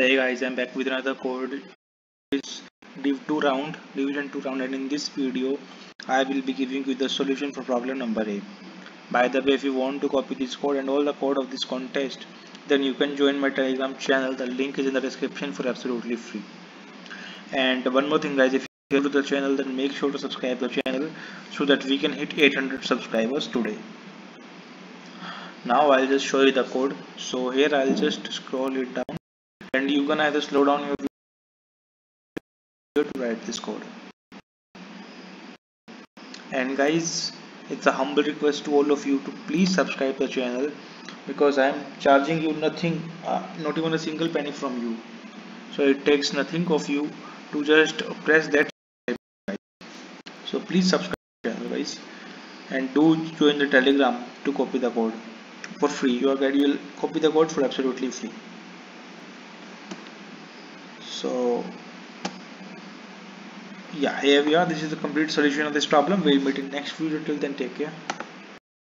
hey guys. I'm back with another code. It's div 2 round division 2 round and in this video i will be giving you the solution for problem number a by the way if you want to copy this code and all the code of this contest then you can join my telegram channel. The link is in the description for absolutely free. And one more thing guys. If you're new to the channel then make sure to subscribe the channel so that we can hit 800 subscribers today. Now I'll just show you the code. So here I'll just scroll it down and you can to slow down your video to write this code. And guys it's a humble request to all of you to please subscribe the channel because I am charging you nothing uh, not even a single penny from you. So it takes nothing of you to just press that so please subscribe guys and do join the telegram to copy the code for free. You are going you'll copy the code for absolutely free so yeah here we are. This is the complete solution of this problem. We'll meet in next video. Till then take care